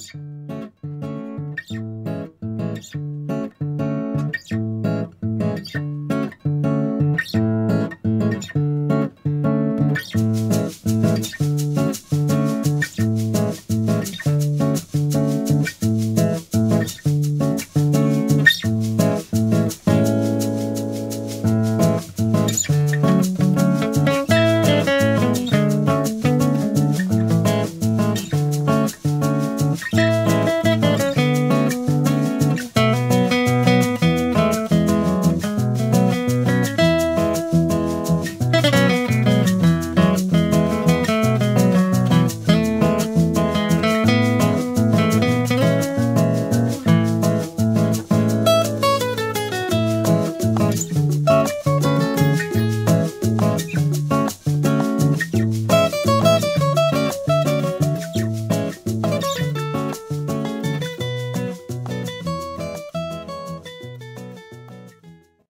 Adios.